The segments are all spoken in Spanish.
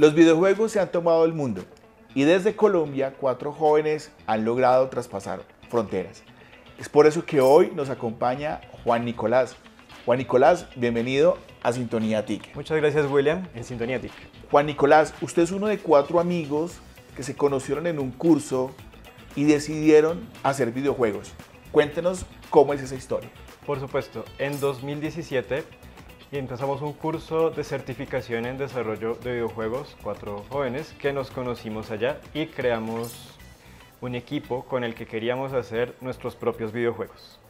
Los videojuegos se han tomado el mundo y desde Colombia cuatro jóvenes han logrado traspasar fronteras. Es por eso que hoy nos acompaña Juan Nicolás. Juan Nicolás, bienvenido a Sintonía TIC. Muchas gracias William, en Sintonía TIC. Juan Nicolás, usted es uno de cuatro amigos que se conocieron en un curso y decidieron hacer videojuegos. Cuéntenos cómo es esa historia. Por supuesto, en 2017 empezamos un curso de certificación en desarrollo de videojuegos, cuatro jóvenes que nos conocimos allá y creamos un equipo con el que queríamos hacer nuestros propios videojuegos.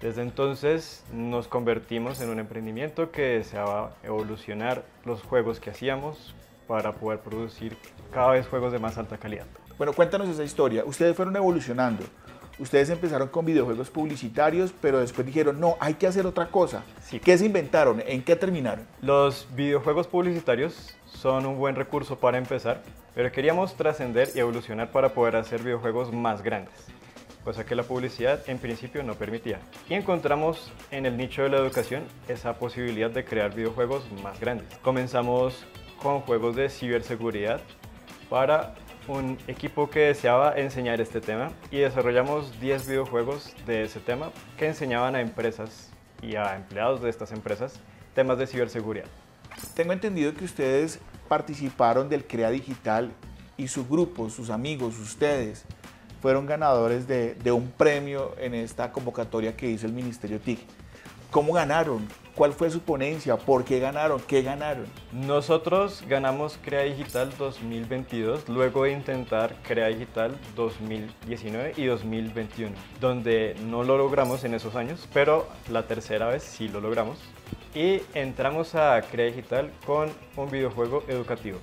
Desde entonces nos convertimos en un emprendimiento que deseaba evolucionar los juegos que hacíamos para poder producir cada vez juegos de más alta calidad. Bueno, cuéntanos esa historia. Ustedes fueron evolucionando. Ustedes empezaron con videojuegos publicitarios, pero después dijeron, no, hay que hacer otra cosa. Sí. ¿Qué se inventaron? ¿En qué terminaron? Los videojuegos publicitarios son un buen recurso para empezar, pero queríamos trascender y evolucionar para poder hacer videojuegos más grandes, cosa que la publicidad en principio no permitía. Y encontramos en el nicho de la educación esa posibilidad de crear videojuegos más grandes. Comenzamos con juegos de ciberseguridad para un equipo que deseaba enseñar este tema y desarrollamos 10 videojuegos de ese tema que enseñaban a empresas y a empleados de estas empresas temas de ciberseguridad. Tengo entendido que ustedes participaron del CREA Digital y su grupo, sus amigos, ustedes, fueron ganadores de, un premio en esta convocatoria que hizo el Ministerio TIC. ¿Cómo ganaron? ¿Cuál fue su ponencia? ¿Por qué ganaron? ¿Qué ganaron? Nosotros ganamos Crea Digital 2022 luego de intentar Crea Digital 2019 y 2021, donde no lo logramos en esos años, pero la tercera vez sí lo logramos. Y entramos a Crea Digital con un videojuego educativo.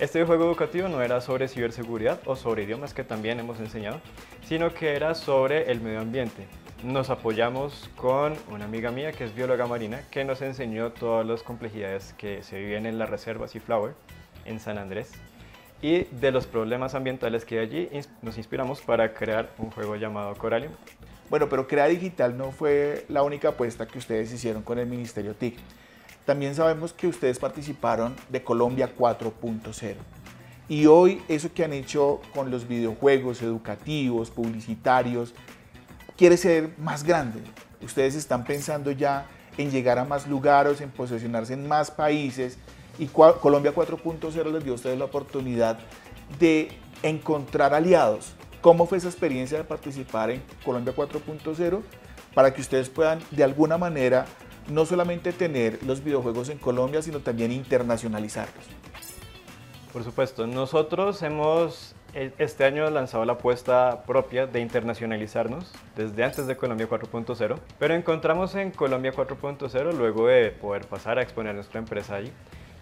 Este videojuego educativo no era sobre ciberseguridad o sobre idiomas que también hemos enseñado, sino que era sobre el medio ambiente. Nos apoyamos con una amiga mía que es bióloga marina que nos enseñó todas las complejidades que se viven en las reservas Flower en San Andrés y de los problemas ambientales que allí nos inspiramos para crear un juego llamado Coralium. Bueno, pero Crea Digital no fue la única apuesta que ustedes hicieron con el Ministerio TIC. También sabemos que ustedes participaron de Colombia 4.0. Y hoy eso que han hecho con los videojuegos educativos, publicitarios, quiere ser más grande. Ustedes están pensando ya en llegar a más lugares, en posesionarse en más países. Y Colombia 4.0 les dio a ustedes la oportunidad de encontrar aliados. ¿Cómo fue esa experiencia de participar en Colombia 4.0 para que ustedes puedan de alguna manera no solamente tener los videojuegos en Colombia, sino también internacionalizarlos? Por supuesto, nosotros hemos este año lanzado la apuesta propia de internacionalizarnos desde antes de Colombia 4.0, pero encontramos en Colombia 4.0, luego de poder pasar a exponer nuestra empresa ahí,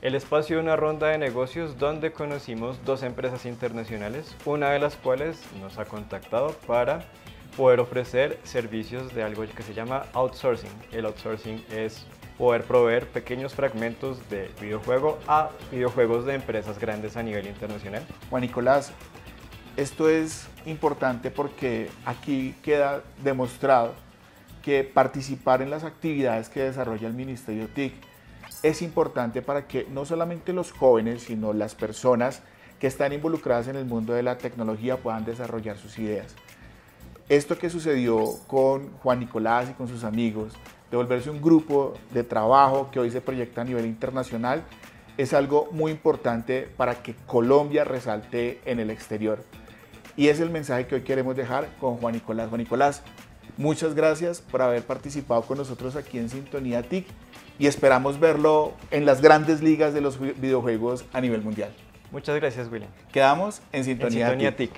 el espacio de una ronda de negocios donde conocimos dos empresas internacionales, una de las cuales nos ha contactado para poder ofrecer servicios de algo que se llama outsourcing. El outsourcing es poder proveer pequeños fragmentos de videojuego a videojuegos de empresas grandes a nivel internacional. Juan Nicolás, esto es importante porque aquí queda demostrado que participar en las actividades que desarrolla el Ministerio TIC es importante para que no solamente los jóvenes, sino las personas que están involucradas en el mundo de la tecnología puedan desarrollar sus ideas esto que sucedió con Juan Nicolás y con sus amigos, de volverse un grupo de trabajo que hoy se proyecta a nivel internacional, es algo muy importante para que Colombia resalte en el exterior. Y es el mensaje que hoy queremos dejar con Juan Nicolás. Juan Nicolás, muchas gracias por haber participado con nosotros aquí en Sintonía TIC y esperamos verlo en las grandes ligas de los videojuegos a nivel mundial. Muchas gracias, William. Quedamos en Sintonía, en Sintonía TIC.